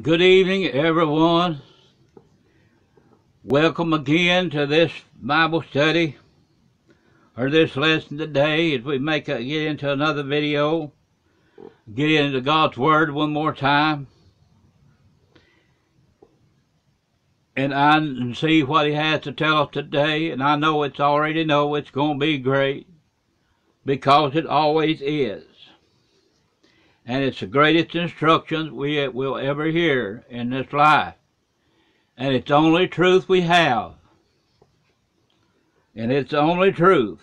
Good evening, everyone. Welcome again to this Bible study or this lesson today as we make a, get into another video, get into God's Word one more time, and I and see what He has to tell us today. And I know it's already know it's going to be great because it always is. And it's the greatest instruction we will ever hear in this life. And it's the only truth we have. And it's the only truth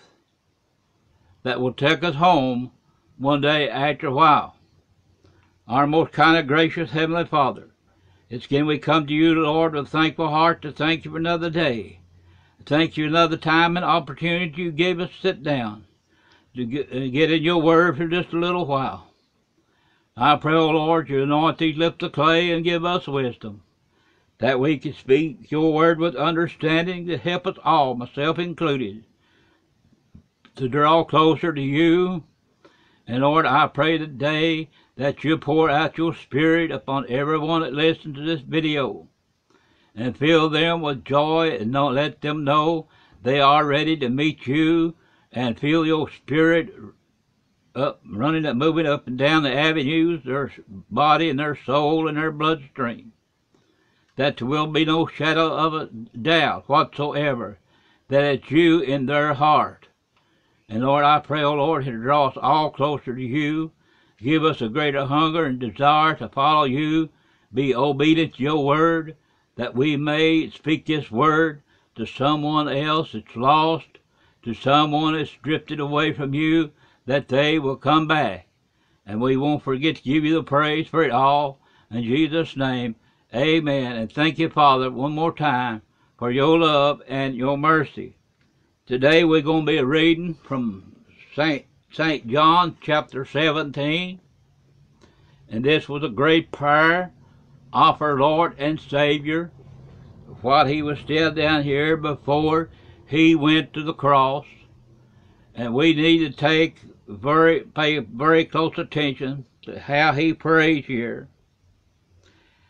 that will take us home one day after a while. Our most kind of gracious Heavenly Father, it's again we come to you, Lord, with thankful heart to thank you for another day. Thank you another time and opportunity you gave us to sit down to get, uh, get in your word for just a little while. I pray, O Lord, you anoint these lips of clay and give us wisdom, that we can speak your word with understanding to help us all, myself included, to draw closer to you. And Lord, I pray today that you pour out your spirit upon everyone that listens to this video and fill them with joy and don't let them know they are ready to meet you and feel your spirit up, running up, moving up and down the avenues, their body and their soul and their bloodstream. That there will be no shadow of a doubt whatsoever that it's you in their heart. And Lord, I pray, O oh Lord, to draw us all closer to you. Give us a greater hunger and desire to follow you, be obedient to your word, that we may speak this word to someone else that's lost, to someone that's drifted away from you, that they will come back. And we won't forget to give you the praise for it all. In Jesus' name, amen. And thank you, Father, one more time for your love and your mercy. Today we're going to be reading from St. St. John chapter 17. And this was a great prayer of our Lord and Savior while he was still down here before he went to the cross. And we need to take very pay very close attention to how he prays here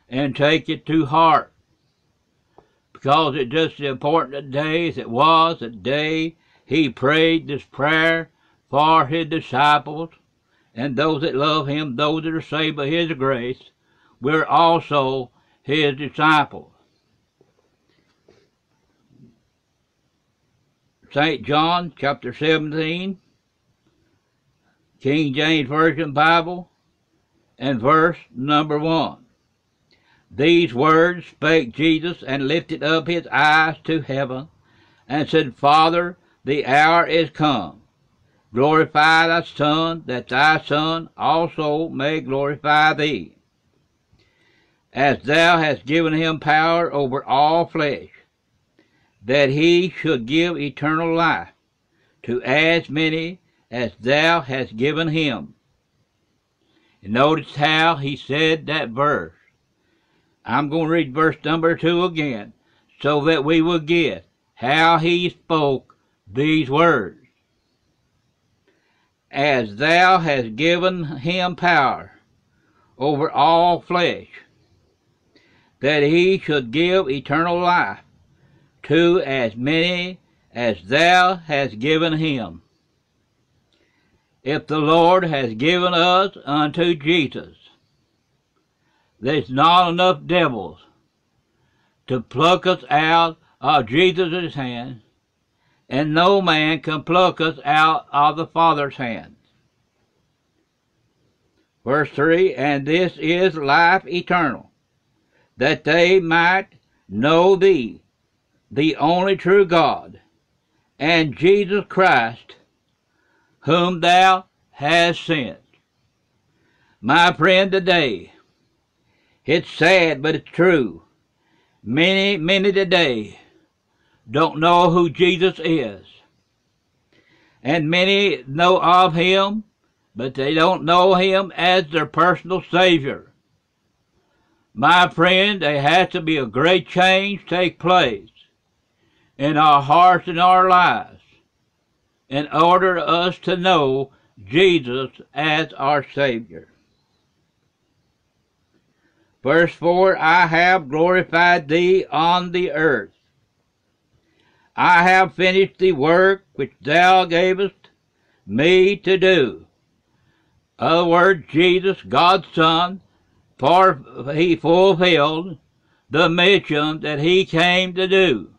and take it to heart because it's just as important today as it was the day he prayed this prayer for his disciples and those that love him, those that are saved by his grace. We're also his disciples. St. John chapter 17 King James Version Bible, and verse number one. These words spake Jesus, and lifted up his eyes to heaven, and said, Father, the hour is come. Glorify thy Son, that thy Son also may glorify thee. As thou hast given him power over all flesh, that he should give eternal life to as many as thou hast given him. And notice how he said that verse. I'm going to read verse number two again so that we will get how he spoke these words. As thou hast given him power over all flesh, that he should give eternal life to as many as thou hast given him if the Lord has given us unto Jesus. There's not enough devils to pluck us out of Jesus' hand, and no man can pluck us out of the Father's hand. Verse 3 And this is life eternal, that they might know thee, the only true God, and Jesus Christ, whom thou hast sent. My friend, today, it's sad, but it's true. Many, many today don't know who Jesus is. And many know of him, but they don't know him as their personal Savior. My friend, there has to be a great change take place in our hearts and our lives in order us to know Jesus as our Savior. Verse 4 I have glorified thee on the earth. I have finished the work which thou gavest me to do. Other words, Jesus, God's Son, for he fulfilled the mission that he came to do.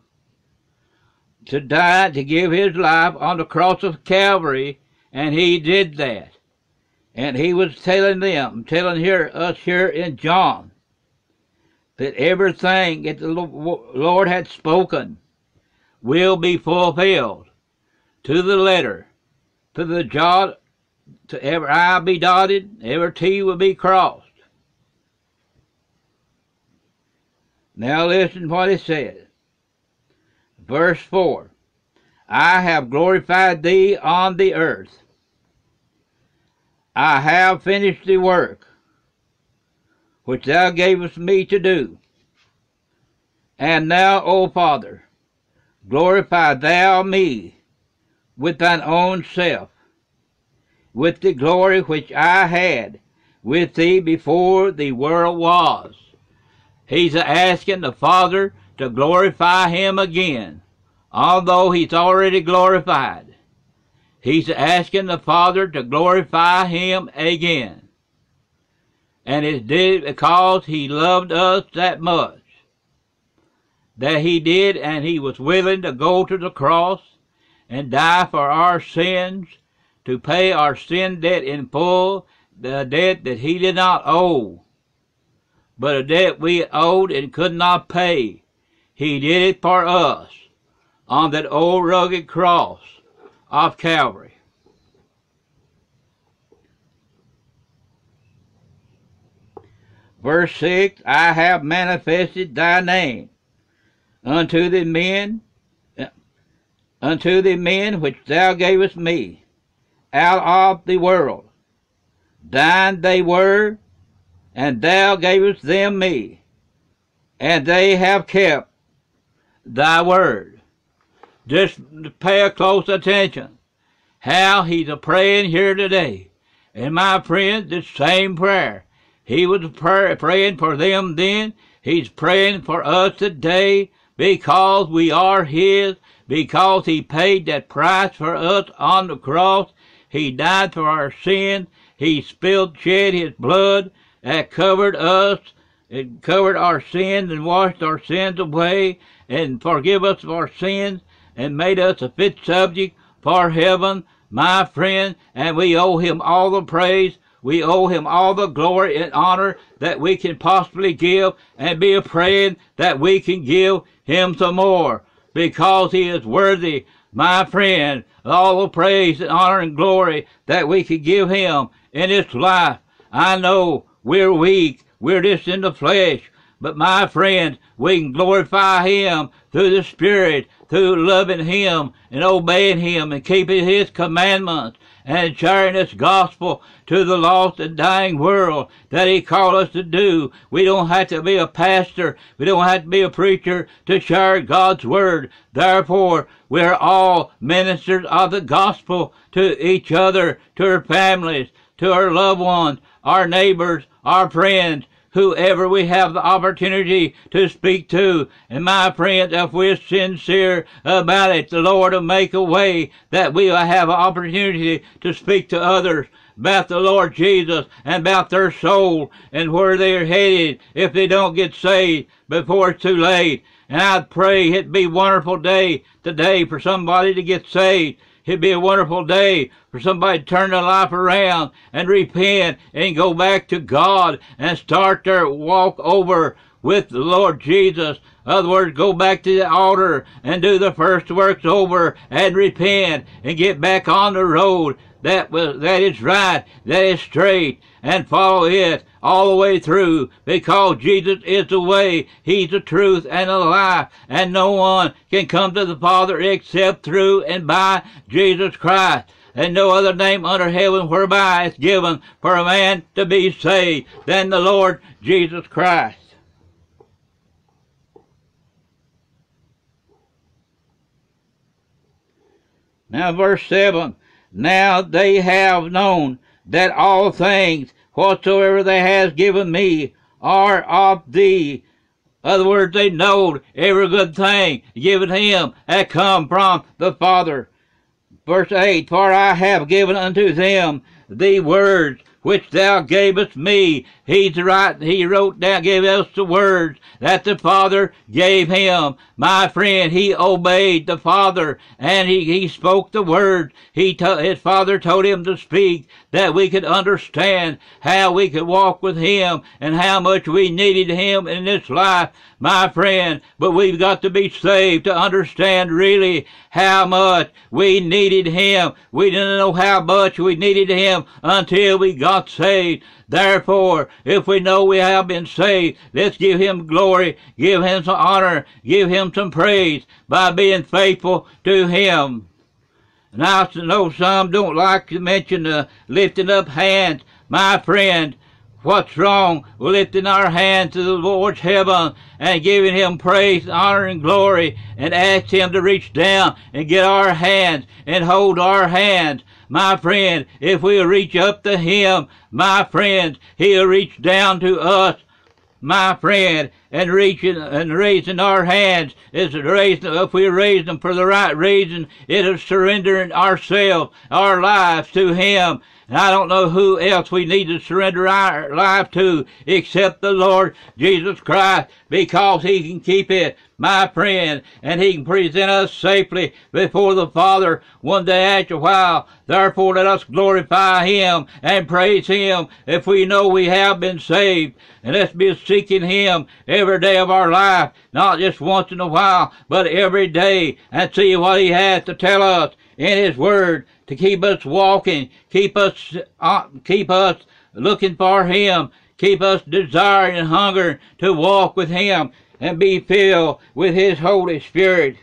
To die, to give his life on the cross of Calvary, and he did that. And he was telling them, telling here us here in John, that everything that the Lord had spoken will be fulfilled to the letter, to the jot, to every I be dotted, every T will be crossed. Now listen what it says. Verse 4 I have glorified thee on the earth. I have finished the work which thou gavest me to do. And now, O Father, glorify thou me with thine own self, with the glory which I had with thee before the world was. He's asking the Father to glorify him again, although he's already glorified. He's asking the Father to glorify him again. And it did because he loved us that much. That he did, and he was willing to go to the cross and die for our sins, to pay our sin debt in full, the debt that he did not owe, but a debt we owed and could not pay. He did it for us on that old rugged cross of Calvary. Verse 6 I have manifested thy name unto the men, unto the men which thou gavest me out of the world. Thine they were, and thou gavest them me, and they have kept thy word. Just pay a close attention. How he's a praying here today. And my friend, the same prayer he was pray, praying for them then. He's praying for us today because we are His, because He paid that price for us on the cross. He died for our sins. He spilled, shed His blood that covered us, it covered our sins and washed our sins away and forgive us of our sins and made us a fit subject for heaven, my friend, and we owe Him all the praise we owe him all the glory and honor that we can possibly give and be praying that we can give him some more because he is worthy, my friend, all the praise and honor and glory that we can give him in this life. I know we're weak. We're just in the flesh. But my friends, we can glorify him through the Spirit, through loving him and obeying him and keeping his commandments and sharing this gospel to the lost and dying world that he called us to do. We don't have to be a pastor. We don't have to be a preacher to share God's word. Therefore, we're all ministers of the gospel to each other, to our families, to our loved ones, our neighbors, our friends, whoever we have the opportunity to speak to. And my friends, if we're sincere about it, the Lord will make a way that we will have an opportunity to speak to others about the Lord Jesus and about their soul and where they're headed if they don't get saved before it's too late. And I'd pray it'd be a wonderful day today for somebody to get saved It'd be a wonderful day for somebody to turn their life around and repent and go back to God and start their walk over with the Lord Jesus. In other words, go back to the altar and do the first works over and repent and get back on the road that was that is right, that is straight, and follow it all the way through because Jesus is the way, He's the truth and the life, and no one can come to the Father except through and by Jesus Christ. And no other name under heaven whereby is given for a man to be saved than the Lord Jesus Christ. Now, verse 7 Now they have known that all things whatsoever they has given me are of thee. Other words, they knowed every good thing given him had come from the Father. Verse 8, For I have given unto them the words which thou gavest me. He's right. He wrote down, gave us the words that the Father gave him. My friend, he obeyed the Father and he, he spoke the words. He his Father told him to speak that we could understand how we could walk with him and how much we needed him in this life, my friend. But we've got to be saved to understand really how much we needed him. We didn't know how much we needed him until we got saved. Therefore, if we know we have been saved, let's give him glory, give him some honor, give him some praise by being faithful to him. Now, I know some don't like to mention the lifting up hands. My friend, what's wrong with lifting our hands to the Lord's heaven and giving him praise, honor, and glory and ask him to reach down and get our hands and hold our hands? My friend, if we reach up to him, my friend, he'll reach down to us my friend, and reaching and raising our hands is raising if we raise them for the right reason, it is surrendering ourselves, our lives to Him. And I don't know who else we need to surrender our life to except the Lord Jesus Christ because He can keep it, my friend, and He can present us safely before the Father one day after a while. Therefore, let us glorify Him and praise Him if we know we have been saved. And let's be seeking Him every day of our life, not just once in a while, but every day, and see what He has to tell us in His Word to keep us walking, keep us, uh, keep us looking for Him, keep us desiring and hunger to walk with Him and be filled with His Holy Spirit.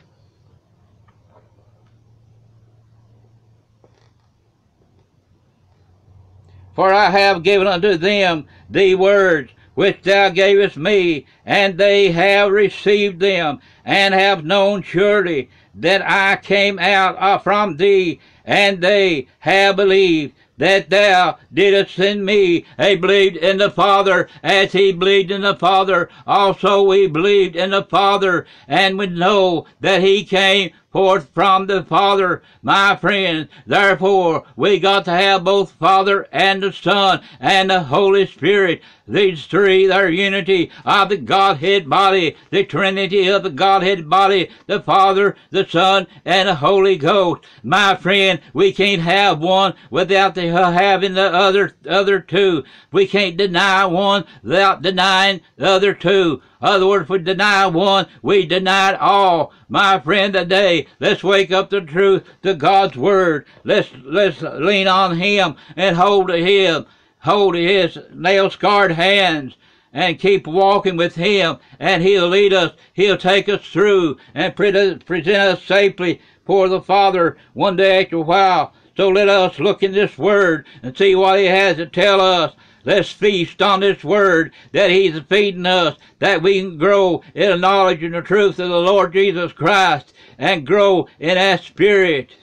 For I have given unto them the words which thou gavest me, and they have received them, and have known surely that I came out uh, from thee, and they have believed that thou didst send me. They believed in the Father as he believed in the Father. Also we believed in the Father and we know that he came forth from the Father, my friends. Therefore, we got to have both Father and the Son and the Holy Spirit. These three, their unity of the Godhead body, the Trinity of the Godhead body, the Father, the Son, and the Holy Ghost. My friend, we can't have one without the, uh, having the other, other two. We can't deny one without denying the other two. Other words, we deny one, we deny all. My friend, today, let's wake up the truth to God's word. Let's let's lean on Him and hold to Him, hold to His nail scarred hands. And keep walking with Him, and He'll lead us. He'll take us through and present us safely for the Father one day after a while. So let us look in this Word and see what He has to tell us. Let's feast on this word that He's feeding us, that we can grow in the knowledge and the truth of the Lord Jesus Christ and grow in that spirit.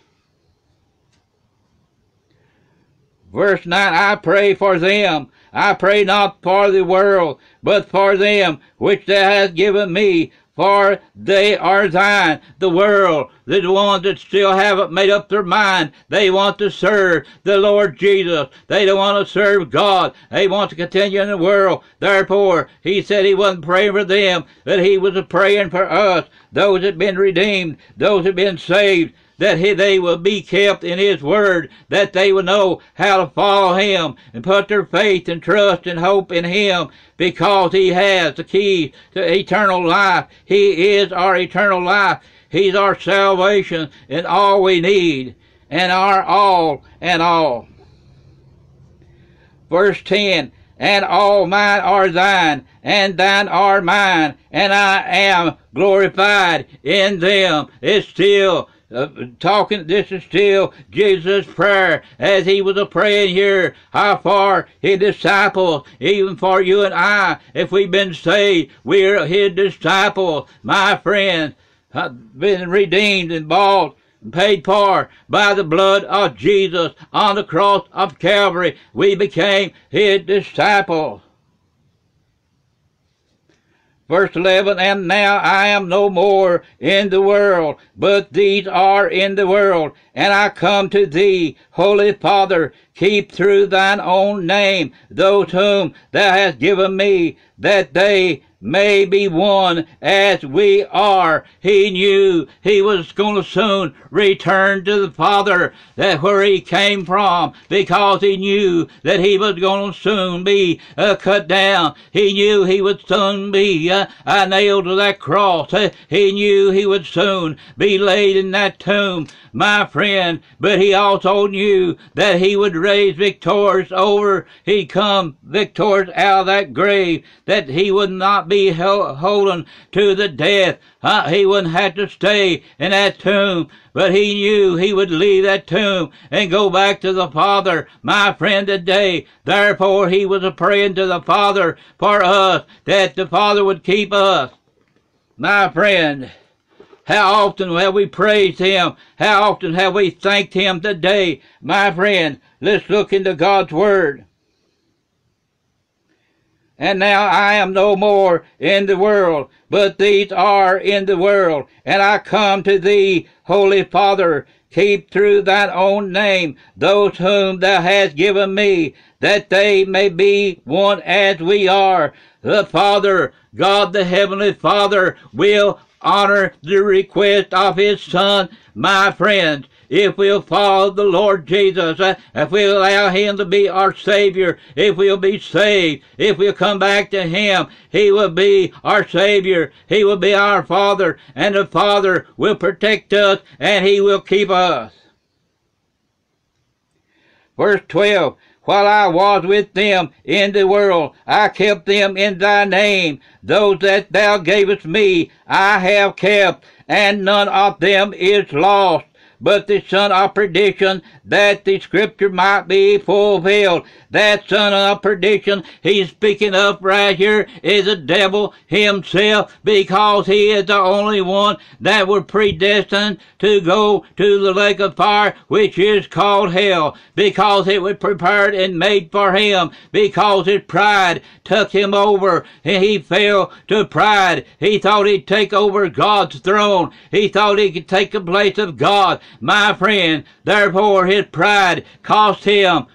Verse 9, I pray for them. I pray not for the world, but for them which thou hast given me, for they are thine. The world, the ones that still haven't made up their mind, they want to serve the Lord Jesus. They don't want to serve God. They want to continue in the world. Therefore, he said he wasn't praying for them, that he was praying for us, those that have been redeemed, those that have been saved, that he, they will be kept in his word, that they will know how to follow him and put their faith and trust and hope in him because he has the key to eternal life. He is our eternal life. He's our salvation and all we need and our all and all. Verse 10, and all mine are thine, and thine are mine, and I am glorified in them. It's still uh, talking, this is still Jesus' prayer as he was a praying here. How far his disciples, even for you and I, if we've been saved, we're his disciples, my friends, been redeemed and bought paid for by the blood of Jesus on the cross of Calvary. We became his disciples. Verse 11, And now I am no more in the world, but these are in the world, and I come to thee, Holy Father, keep through thine own name those whom thou hast given me, that they may be one as we are. He knew he was going to soon return to the Father, that where he came from, because he knew that he was going to soon be uh, cut down. He knew he would soon be uh, nailed to that cross. Uh, he knew he would soon be laid in that tomb, my friend. But he also knew that he would raise victorious over. He'd come victorious out of that grave, that he would not be held, holding to the death. Uh, he wouldn't have to stay in that tomb, but he knew he would leave that tomb and go back to the Father, my friend, today. Therefore, he was a praying to the Father for us, that the Father would keep us. My friend, how often have we praised Him? How often have we thanked Him today? My friend, let's look into God's Word. And now I am no more in the world, but these are in the world. And I come to thee, Holy Father, keep through thine own name those whom thou hast given me, that they may be one as we are. The Father, God the Heavenly Father, will honor the request of his Son, my friends if we'll follow the Lord Jesus, uh, if we'll allow Him to be our Savior, if we'll be saved, if we'll come back to Him, He will be our Savior, He will be our Father, and the Father will protect us, and He will keep us. Verse 12, while I was with them in the world, I kept them in thy name. Those that thou gavest me, I have kept, and none of them is lost but the son of perdition, that the scripture might be fulfilled. That son of perdition he's speaking of right here is the devil himself, because he is the only one that was predestined to go to the lake of fire, which is called hell, because it was prepared and made for him, because his pride took him over, and he fell to pride. He thought he'd take over God's throne. He thought he could take the place of God my friend. Therefore his pride cost him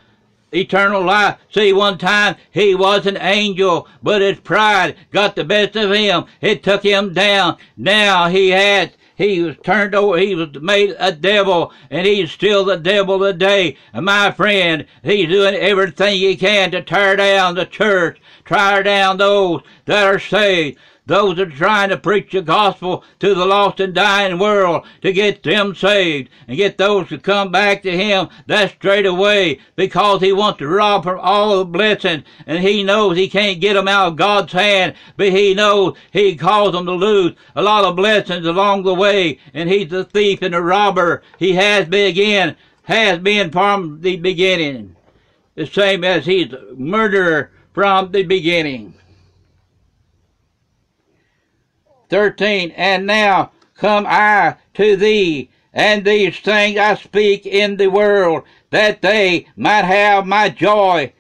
eternal life. See, one time he was an angel, but his pride got the best of him. It took him down. Now he had he was turned over, he was made a devil, and he's still the devil today. And my friend, he's doing everything he can to tear down the church, tear down those that are saved. Those that are trying to preach the gospel to the lost and dying world to get them saved and get those to come back to Him that straight away because He wants to rob from all the blessings and He knows He can't get them out of God's hand, but He knows He calls them to lose a lot of blessings along the way and He's the thief and the robber. He has been again, has been from the beginning. The same as He's a murderer from the beginning. 13. And now come I to thee, and these things I speak in the world, that they might have my joy.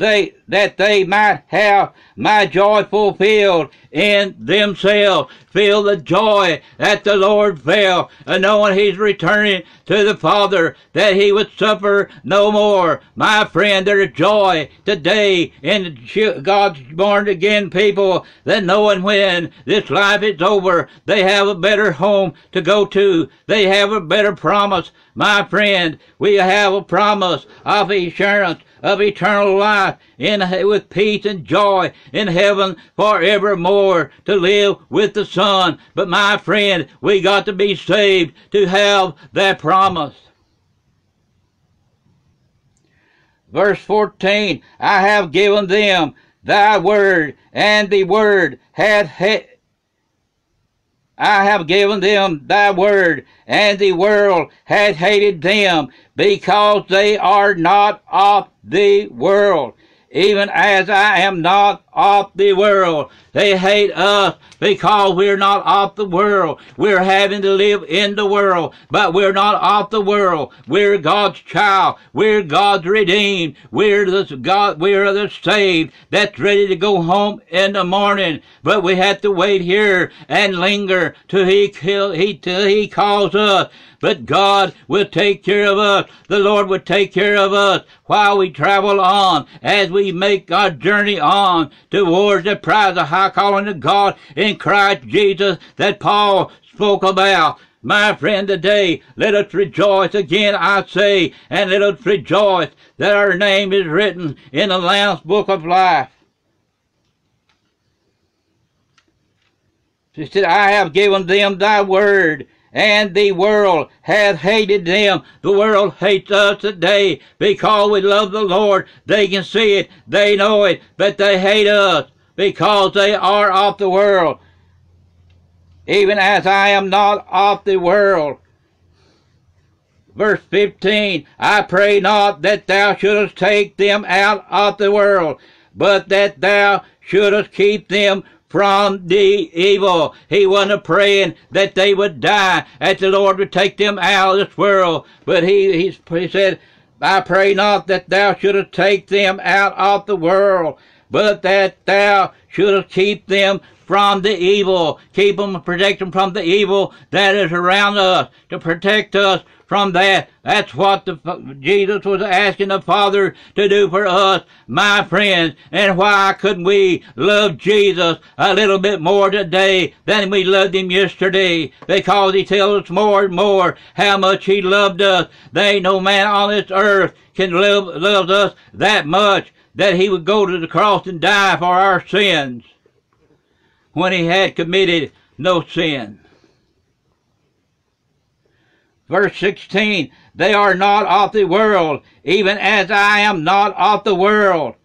They that they might have my joy fulfilled in themselves. Feel the joy that the Lord felt, and knowing He's returning to the Father, that He would suffer no more. My friend, there's joy today in God's born again people that knowing when this life is over, they have a better home to go to. They have a better promise. My friend, we have a promise of assurance of eternal life in with peace and joy in heaven forevermore to live with the Son. But my friend, we got to be saved to have that promise. Verse 14, I have given them thy word, and the word had ha- I have given them thy word, and the world hath hated them, because they are not of the world, even as I am not of the world. They hate us because we're not of the world. We're having to live in the world, but we're not of the world. We're God's child. We're God's redeemed. We're the God. We're the saved. That's ready to go home in the morning. But we have to wait here and linger till He kill. He till He calls us. But God will take care of us. The Lord will take care of us while we travel on, as we make our journey on towards the prize of high calling of God in Christ Jesus that Paul spoke about. My friend, today, let us rejoice again, I say, and let us rejoice that our name is written in the Lamb's book of life. She said, I have given them thy word, and the world hath hated them. The world hates us today because we love the Lord. They can see it, they know it, but they hate us because they are of the world. Even as I am not of the world. Verse 15, I pray not that thou shouldest take them out of the world, but that thou shouldest keep them from the evil. He wasn't praying that they would die, that the Lord would take them out of this world. But he, he, said, I pray not that thou shouldest take them out of the world, but that thou shouldest keep them from the evil. Keep them, protect them from the evil that is around us, to protect us from that. That's what the, Jesus was asking the Father to do for us, my friends. And why couldn't we love Jesus a little bit more today than we loved him yesterday? Because he tells us more and more how much he loved us. There ain't no man on this earth can love, love us that much that he would go to the cross and die for our sins when he had committed no sin. Verse 16, they are not of the world, even as I am not of the world.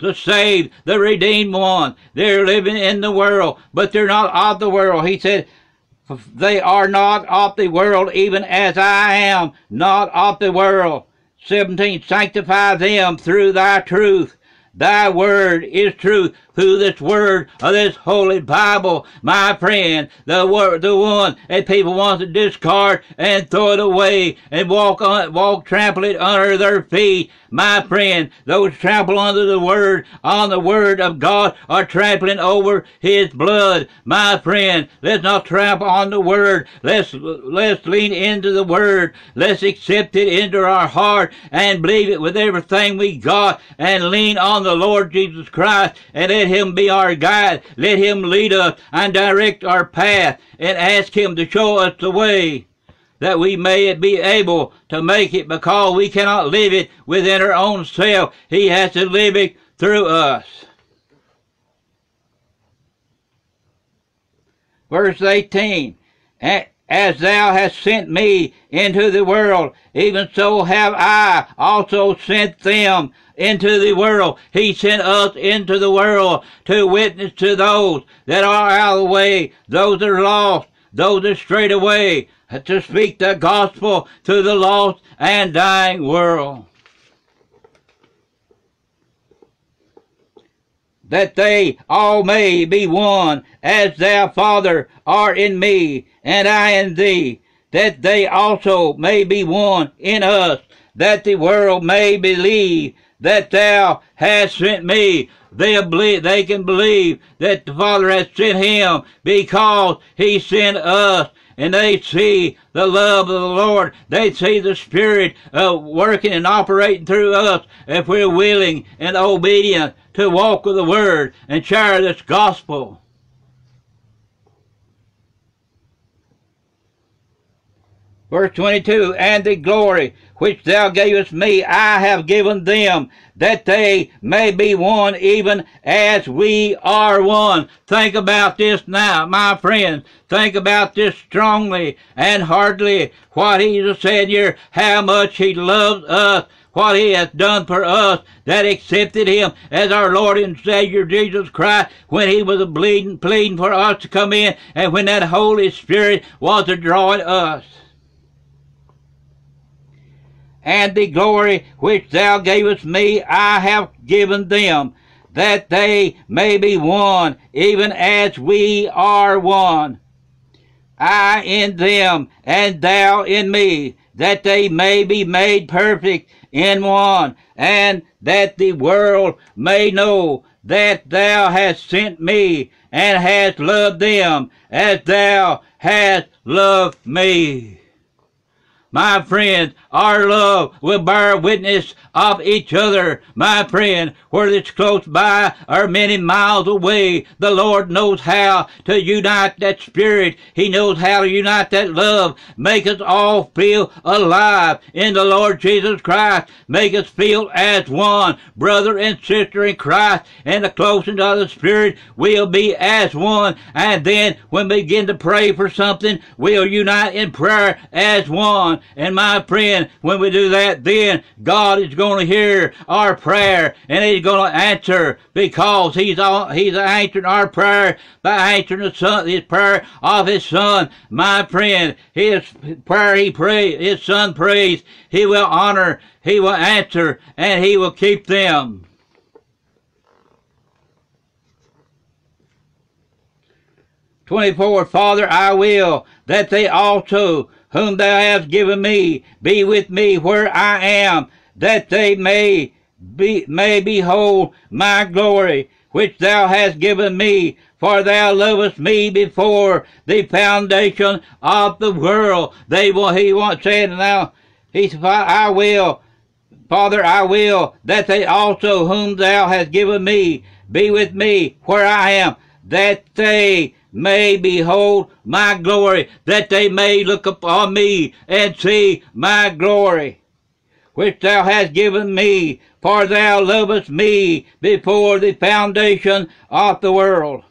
The saved, the redeemed one, they're living in the world, but they're not of the world. He said, they are not of the world, even as I am not of the world. 17, sanctify them through thy truth. Thy word is truth. Through this word of this holy Bible, my friend, the word, the one that people want to discard and throw it away and walk on, walk, trample it under their feet. My friend, those trample under the word, on the word of God, are trampling over His blood. My friend, let's not trample on the word. Let's let's lean into the word. Let's accept it into our heart and believe it with everything we got, and lean on the Lord Jesus Christ and let him be our guide. Let him lead us and direct our path and ask him to show us the way that we may be able to make it because we cannot live it within our own self. He has to live it through us. Verse 18, As thou hast sent me into the world, even so have I also sent them into the world. He sent us into the world to witness to those that are out of the way, those that are lost, those that strayed away, to speak the gospel to the lost and dying world. That they all may be one, as thou, Father, art in me, and I in thee, that they also may be one in us, that the world may believe that thou hast sent me. They believe, they can believe that the Father has sent him because he sent us. And they see the love of the Lord. They see the Spirit uh, working and operating through us if we're willing and obedient to walk with the Word and share this gospel. Verse 22, And the glory which thou gavest me, I have given them, that they may be one even as we are one. Think about this now, my friends. Think about this strongly and heartily. What he has said here, how much he loves us what he has done for us that accepted him as our Lord and Savior Jesus Christ when he was bleeding, pleading for us to come in and when that Holy Spirit was drawing us and the glory which thou gavest me I have given them, that they may be one, even as we are one. I in them, and thou in me, that they may be made perfect in one, and that the world may know that thou hast sent me, and hast loved them as thou hast loved me. My friends, our love will bear witness of each other, my friend, whether it's close by or many miles away. The Lord knows how to unite that spirit. He knows how to unite that love. Make us all feel alive in the Lord Jesus Christ. Make us feel as one, brother and sister in Christ. And the closeness of the Spirit will be as one. And then when we begin to pray for something, we'll unite in prayer as one. And my friend, when we do that, then God is going to hear our prayer and He's going to answer because He's all, He's answering our prayer by answering the Son, His prayer of His Son. My friend, His prayer He prays, His Son prays, He will honor, He will answer, and He will keep them. Twenty-four, Father, I will that they also whom thou hast given me, be with me where I am, that they may be, may behold my glory, which thou hast given me, for thou lovest me before the foundation of the world. They will, he once said, now, he said, I will, Father, I will, that they also whom thou hast given me, be with me where I am, that they may behold my glory, that they may look upon me and see my glory, which thou hast given me, for thou lovest me before the foundation of the world.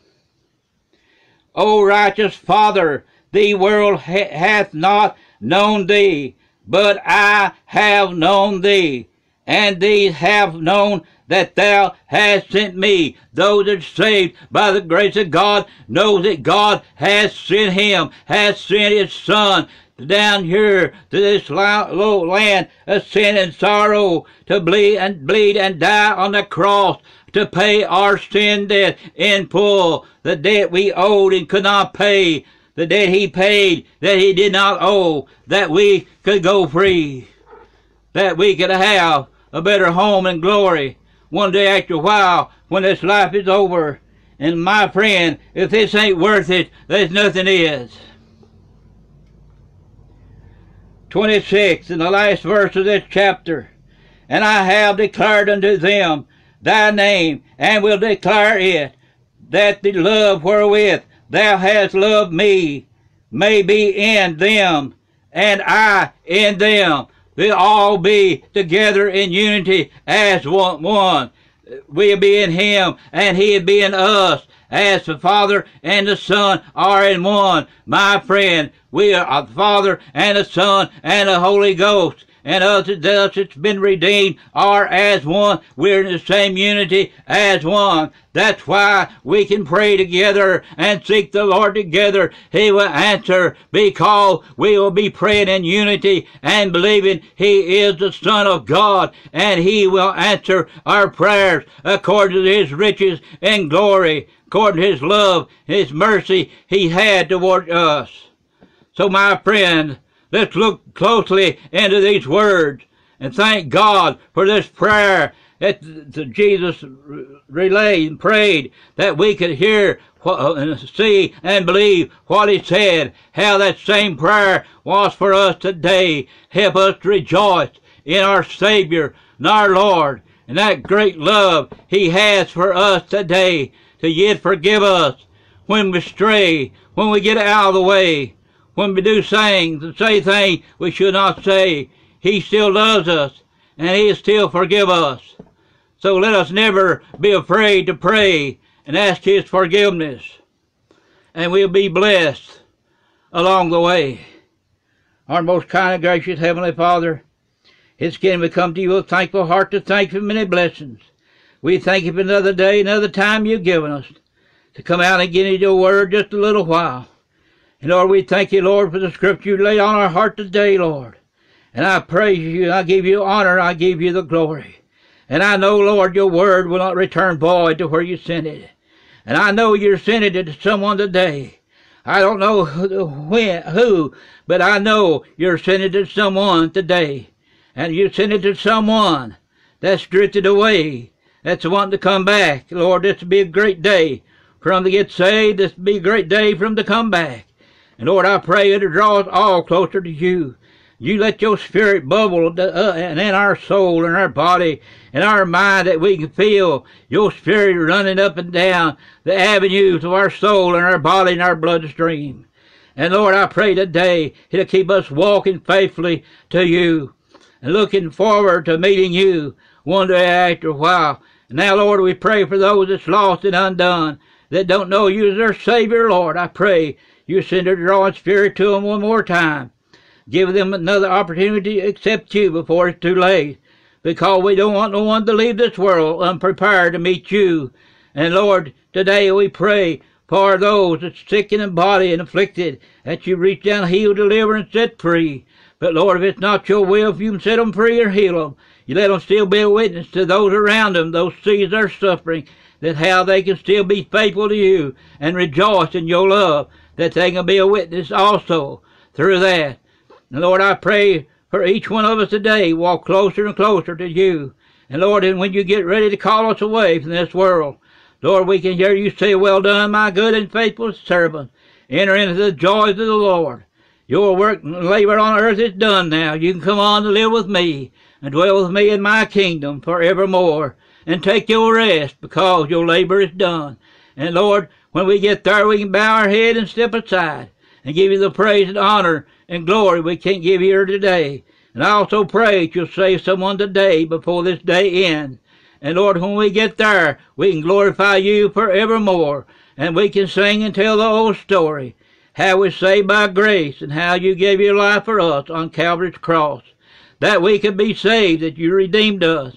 O righteous Father, the world ha- hath not known thee, but I have known thee, and these have known that thou hast sent me. Those that are saved by the grace of God know that God has sent him, has sent his son down here to this low land of sin and sorrow to bleed and bleed and die on the cross to pay our sin debt in full, the debt we owed and could not pay, the debt he paid that he did not owe, that we could go free, that we could have a better home and glory one day after a while when this life is over. And my friend, if this ain't worth it, there's nothing is. 26 in the last verse of this chapter. And I have declared unto them thy name, and will declare it, that the love wherewith thou hast loved me may be in them, and I in them. We'll all be together in unity as one. We'll be in him, and he'll be in us, as the Father and the Son are in one. My friend, we are the Father and the Son and the Holy Ghost and us that's been redeemed are as one. We're in the same unity as one. That's why we can pray together and seek the Lord together. He will answer because we will be praying in unity and believing He is the Son of God and He will answer our prayers according to His riches and glory, according to His love, His mercy He had toward us. So my friend, Let's look closely into these words and thank God for this prayer that Jesus relayed and prayed that we could hear and see and believe what he said, how that same prayer was for us today. Help us to rejoice in our Savior and our Lord and that great love he has for us today to yet forgive us when we stray, when we get out of the way, when we do things and say things we should not say, He still loves us and He still forgive us. So let us never be afraid to pray and ask His forgiveness. And we'll be blessed along the way. Our most kind and gracious Heavenly Father, it's again we come to you with a thankful heart to thank you for many blessings. We thank you for another day, another time you've given us to come out and get into your word just a little while. And Lord, we thank you, Lord, for the scripture you laid on our heart today, Lord. And I praise you, I give you honor, I give you the glory. And I know, Lord, your word will not return void to where you sent it. And I know you're sending it to someone today. I don't know who, when, who, but I know you're sending it to someone today. And you send it to someone that's drifted away, that's wanting to come back. Lord, this will be a great day for them to get saved. This will be a great day for them to come back. And Lord, I pray it'll draw us all closer to you. You let your spirit bubble uh, in our soul and our body and our mind that we can feel your spirit running up and down the avenues of our soul and our body and our bloodstream. And Lord, I pray today it'll keep us walking faithfully to you and looking forward to meeting you one day after a while. And now, Lord, we pray for those that's lost and undone that don't know you as their Savior, Lord. I pray you send your drawing spirit to them one more time Give them another opportunity to accept you before it's too late. Because we don't want no one to leave this world unprepared to meet you. And Lord, today we pray for those that's sick in body and afflicted, that you reach down, heal, deliver, and set free. But Lord, if it's not your will, if you can set them free or heal them, you let them still be a witness to those around them, those sees their suffering, that how they can still be faithful to you and rejoice in your love, that they can be a witness also through that. And Lord, I pray for each one of us today, walk closer and closer to you. And Lord, and when you get ready to call us away from this world, Lord, we can hear you say, Well done, my good and faithful servant. Enter into the joys of the Lord. Your work and labor on earth is done now. You can come on to live with me and dwell with me in my kingdom forevermore and take your rest because your labor is done. And Lord, when we get there, we can bow our head and step aside and give you the praise and honor and glory we can't give here today. And I also pray that you'll save someone today before this day ends. And Lord, when we get there, we can glorify you forevermore. And we can sing and tell the old story. How we saved by grace and how you gave your life for us on Calvary's cross. That we could be saved, that you redeemed us.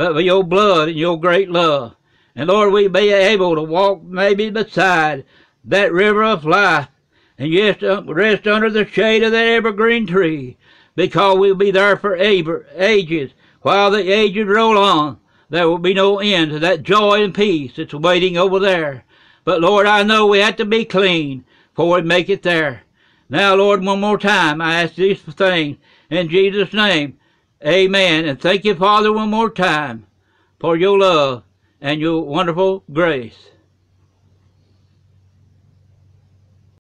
But by your blood and your great love. And Lord, we be able to walk maybe beside that river of life and yes, uh, rest under the shade of that evergreen tree, because we'll be there for ages. While the ages roll on, there will be no end to that joy and peace that's waiting over there. But Lord, I know we have to be clean before we make it there. Now, Lord, one more time, I ask these things in Jesus' name. Amen. And thank you, Father, one more time for your love and your wonderful grace.